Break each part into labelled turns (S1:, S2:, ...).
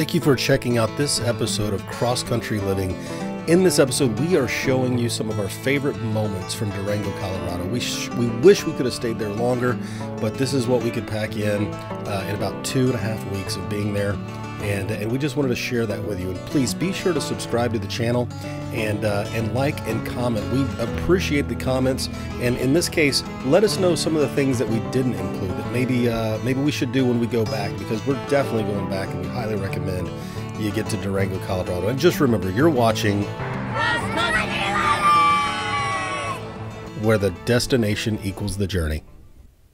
S1: Thank you for checking out this episode of Cross Country Living. In this episode, we are showing you some of our favorite moments from Durango, Colorado. We, we wish we could have stayed there longer, but this is what we could pack in uh, in about two and a half weeks of being there. And, and we just wanted to share that with you. And please be sure to subscribe to the channel and uh, and like and comment. We appreciate the comments. And in this case, let us know some of the things that we didn't include that maybe uh, maybe we should do when we go back because we're definitely going back and we highly recommend you get to Durango, Colorado. And just remember, you're watching where the destination equals the journey.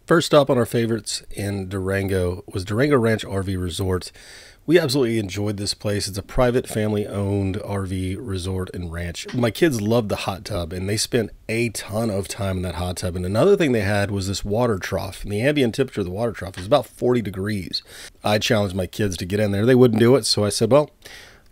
S1: First stop on our favorites in Durango was Durango Ranch RV Resort. We absolutely enjoyed this place. It's a private family owned RV resort and ranch. My kids loved the hot tub and they spent a ton of time in that hot tub. And another thing they had was this water trough. And the ambient temperature of the water trough is about 40 degrees. I challenged my kids to get in there. They wouldn't do it. So I said, well,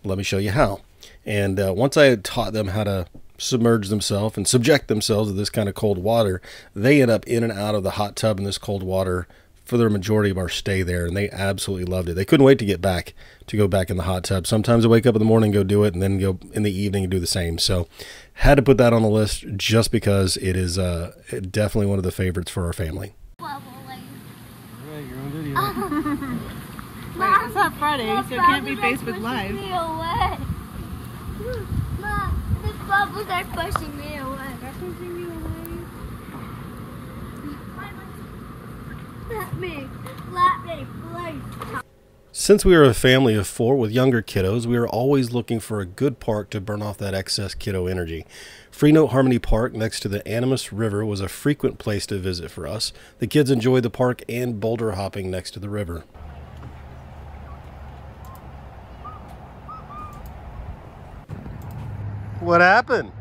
S1: let me show you how. And uh, once I had taught them how to submerge themselves and subject themselves to this kind of cold water, they end up in and out of the hot tub in this cold water for the majority of our stay there, and they absolutely loved it. They couldn't wait to get back to go back in the hot tub. Sometimes I wake up in the morning, go do it, and then go in the evening and do the same. So, had to put that on the list just because it is uh, definitely one of the favorites for our family.
S2: Right, it's not Friday, so it can't be Facebook Live.
S3: Me away. Mom, the bubbles are pushing me away. Let me, let me, please.
S1: Since we are a family of four with younger kiddos, we are always looking for a good park to burn off that excess kiddo energy. Freenote Harmony Park next to the Animas River was a frequent place to visit for us. The kids enjoyed the park and boulder hopping next to the river. What happened?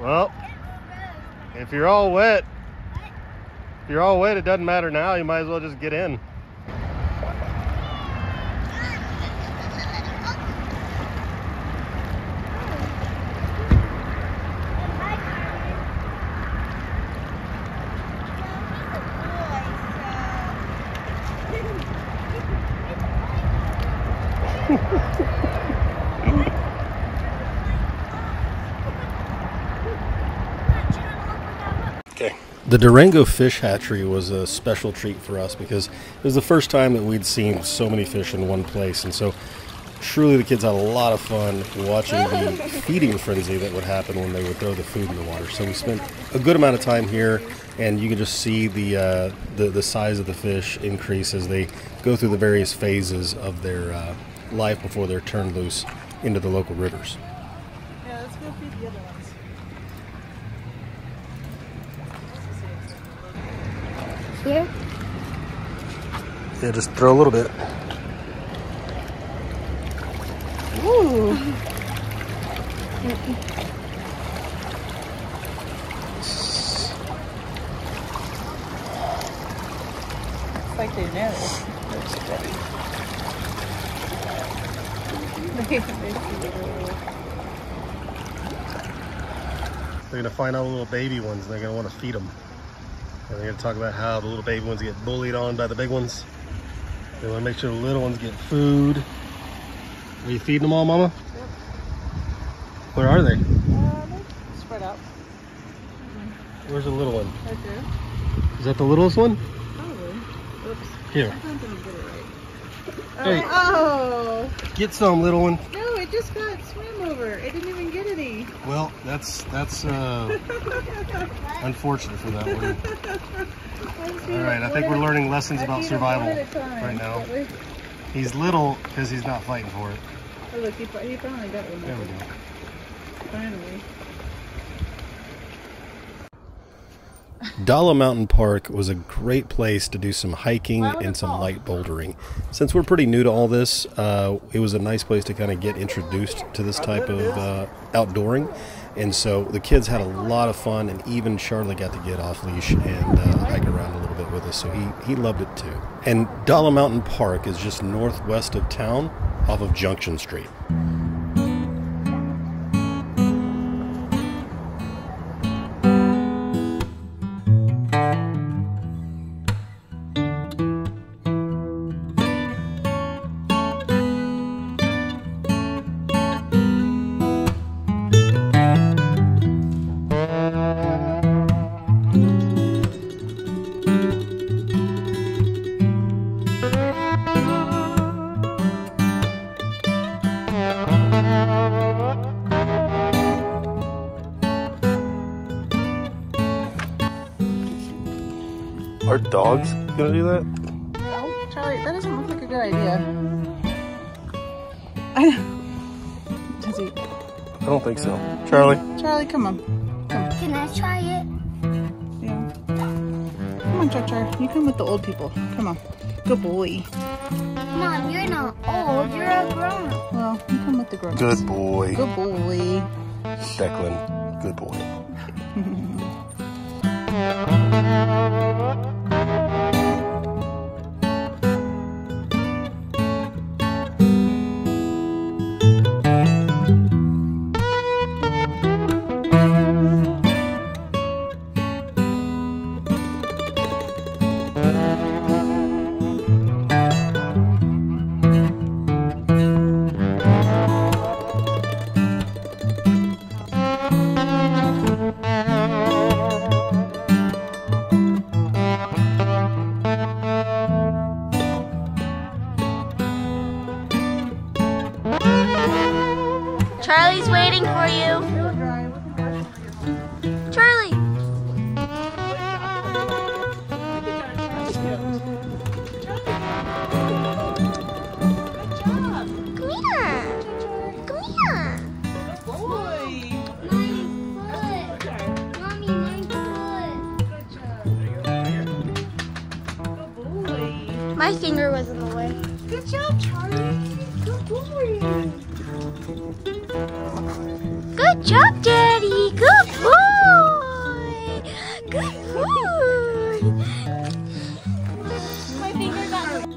S1: Well, if you're all wet, if you're all wet, it doesn't matter now. You might as well just get in. Okay. The Durango Fish Hatchery was a special treat for us because it was the first time that we'd seen so many fish in one place. And so, truly, the kids had a lot of fun watching the feeding frenzy that would happen when they would throw the food in the water. So, we spent a good amount of time here, and you can just see the, uh, the, the size of the fish increase as they go through the various phases of their uh, life before they're turned loose into the local rivers.
S2: Yeah, let's go feed the other ones.
S3: Here?
S1: Yeah, just throw a little bit.
S2: Ooh. It's like they know. That's funny. They- they see the little-
S1: They're gonna find all the little baby ones. And they're gonna want to feed them. And they're gonna talk about how the little baby ones get bullied on by the big ones. They want to make sure the little ones get food. Are you feeding them all, Mama? Yep. Where are they?
S2: Uh, they're spread out.
S1: Where's the little one?
S2: Right there.
S1: Is that the littlest one?
S2: Probably. Oops.
S1: Here,
S2: I don't think I did it right.
S1: Hey.
S2: Oh,
S1: get some, little one.
S2: Just got swam over. It didn't even get any.
S1: Well, that's that's uh, unfortunate for that one. All right, I think we're learning lessons about survival right now. He's little because he's not fighting for it.
S2: Oh, look, he, he finally got one.
S1: There we go.
S2: Finally.
S1: Dalla Mountain Park was a great place to do some hiking and some light bouldering. Since we're pretty new to all this, uh, it was a nice place to kind of get introduced to this type of uh, outdooring. And so the kids had a lot of fun, and even Charlie got to get off leash and uh, hike around a little bit with us, so he, he loved it too. And Dalla Mountain Park is just northwest of town off of Junction Street. Dogs gonna do that?
S2: No, Charlie, that doesn't look like a good idea. I Does he?
S1: I don't think so. Charlie?
S2: Charlie, come on. Come.
S3: Can I try it?
S2: Yeah. Come on, Char Char. You come with the old people. Come on. Good boy.
S3: Mom, you're not old. You're a grown up.
S2: Well, you come with the grown
S1: Good boy.
S2: Good boy.
S1: Declan, good boy.
S3: Charlie's waiting for you. Charlie. My finger was in the way.
S2: Good job, Charlie. Good boy.
S3: Good job, Daddy. Good boy. Good boy. My finger got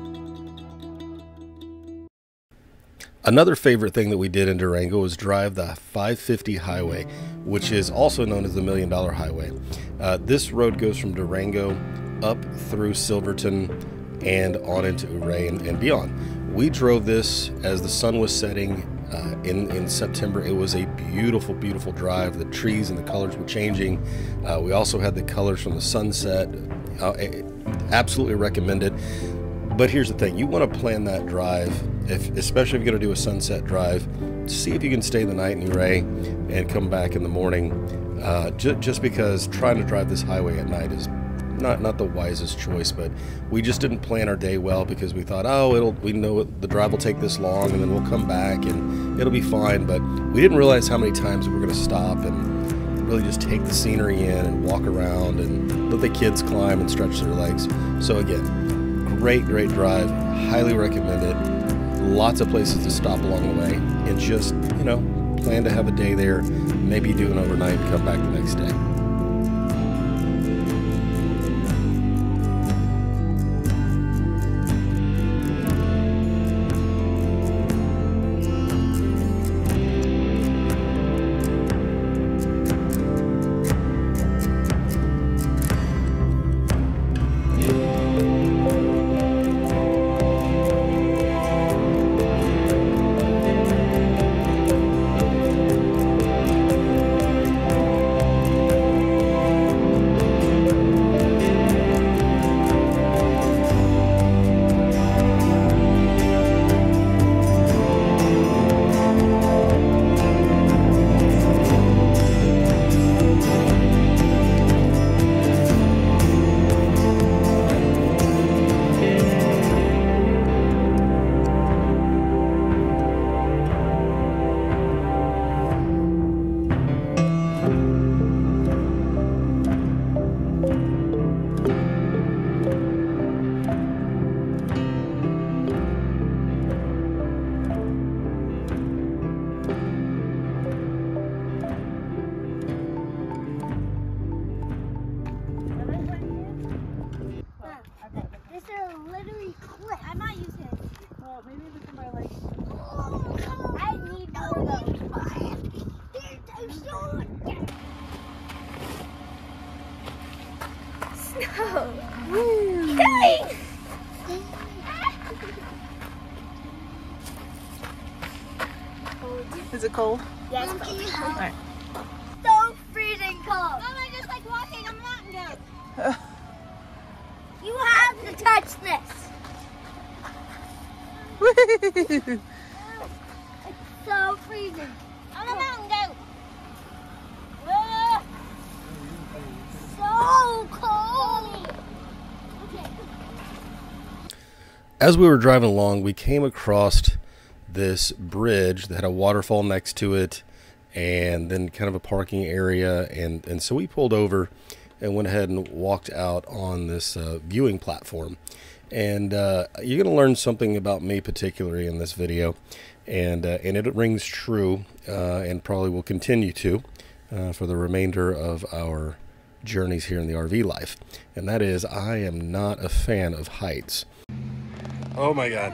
S1: Another favorite thing that we did in Durango was drive the 550 highway, which is also known as the Million Dollar Highway. Uh, this road goes from Durango up through Silverton and on into Ouray and, and beyond. We drove this as the sun was setting uh, in, in September. It was a beautiful, beautiful drive. The trees and the colors were changing. Uh, we also had the colors from the sunset. Uh, absolutely recommend it. But here's the thing: you want to plan that drive, if especially if you're going to do a sunset drive. See if you can stay the night in Ouray and come back in the morning. Uh, ju- just because trying to drive this highway at night is not not the wisest choice. But we just didn't plan our day well because we thought, oh, it'll we know the drive will take this long, and then we'll come back and it'll be fine. But we didn't realize how many times we were going to stop and really just take the scenery in and walk around and let the kids climb and stretch their legs. So again, great, great drive. Highly recommend it. Lots of places to stop along the way, and just you know, plan to have a day there. Maybe do an overnight and come back the next day.
S3: Snow. Killing.
S2: Is it cold?
S3: Yes.
S2: Alright.
S3: So freezing cold. Mom, I just like walking on mountain goat. you have to touch this. It's so freezing. I'm a mountain goat. Ugh. So cold. Okay.
S1: As we were driving along, we came across this bridge that had a waterfall next to it and then kind of a parking area. And, and so we pulled over and went ahead and walked out on this uh, viewing platform. And uh, you're going to learn something about me, particularly in this video. And, uh, and it rings true uh, and probably will continue to uh, for the remainder of our journeys here in the RV life. And that is, I am not a fan of heights. Oh my God.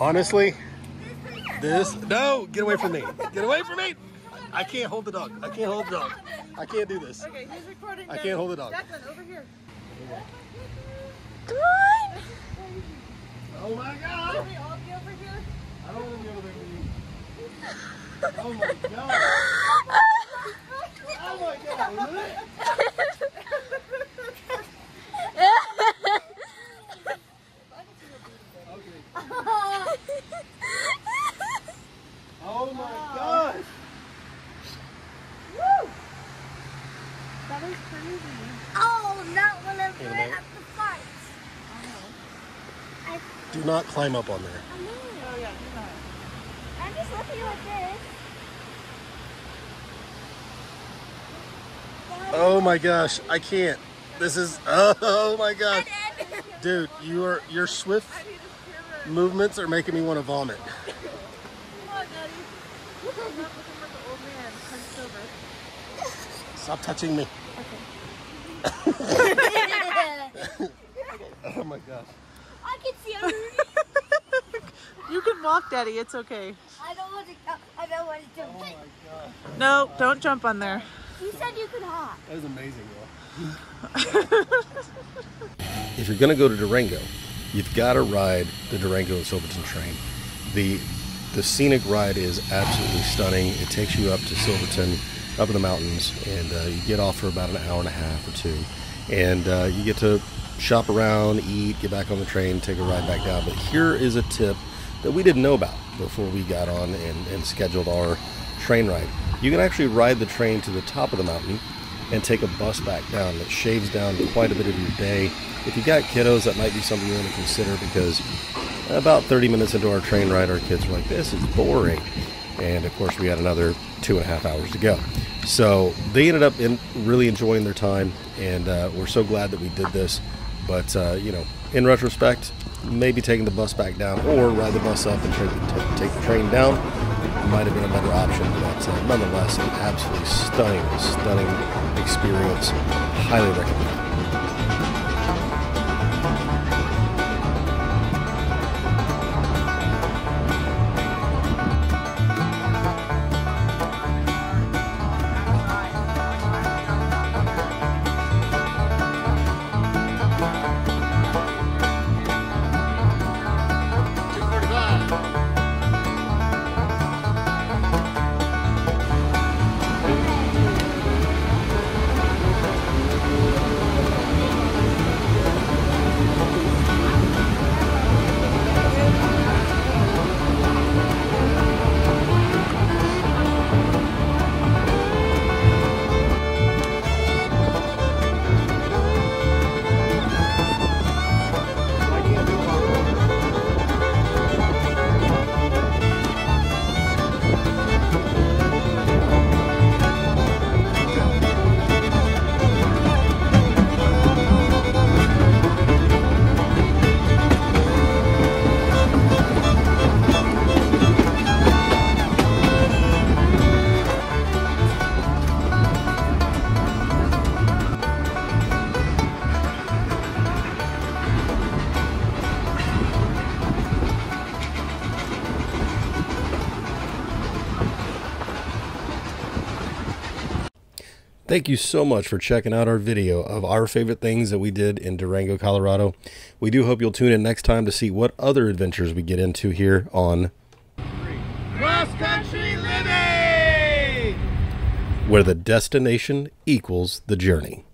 S1: Honestly, this, no, get away from me. Get away from me. I can't hold the dog. I can't hold the dog. I can't do this.
S2: Okay, who's recording?
S1: I can't hold the dog.
S2: Declan, over here.
S3: Come on.
S1: Oh my God.
S2: Can we all be over here?
S1: I don't want to be over there with you. Oh my God. Oh my God. Oh my gosh.
S2: That is crazy.
S3: Oh, not when I'm
S1: Hey,
S3: doing
S1: mate.
S3: up the farts. I,
S1: Do not climb up on there.
S3: Oh, I know.
S2: Oh yeah, do that.
S3: I'm just looking like this.
S1: Oh my gosh, I can't. This is oh my gosh. Dude, you are your swift
S2: I need a camera.
S1: movements are making me want to vomit.
S2: Come on, Daddy. I'm not looking like an old man hunched over.
S1: Stop touching me. Oh my gosh.
S3: I can see.
S2: You can walk, Daddy. It's okay.
S3: I don't want to go. I don't want to
S1: Oh my
S3: it.
S1: gosh.
S2: No, don't jump on there.
S3: You said you could hop.
S1: That is amazing, if you're going to go to Durango, you've got to ride the Durango and Silverton train. The the scenic ride is absolutely stunning. It takes you up to Silverton, up in the mountains, and uh, you get off for about an hour and a half or two, and uh, you get to shop around, eat, get back on the train, take a ride back down. But here is a tip that we didn't know about before we got on and, and scheduled our train ride. You can actually ride the train to the top of the mountain and take a bus back down. That shaves down quite a bit of your day. If you got kiddos, that might be something you want to consider because about 30 minutes into our train ride, our kids were like, "This is boring," and of course, we had another two and a half hours to go. So they ended up in really enjoying their time, and uh, we're so glad that we did this. But uh, you know, in retrospect, maybe taking the bus back down or ride the bus up and take, take, the train down might have been a better option. But uh, nonetheless, an absolutely stunning, stunning experience. Highly recommend. Thank you so much for checking out our video of our favorite things that we did in Durango, Colorado. We do hope you'll tune in next time to see what other adventures we get into here on
S4: Cross country living!
S1: Where the Destination Equals the Journey.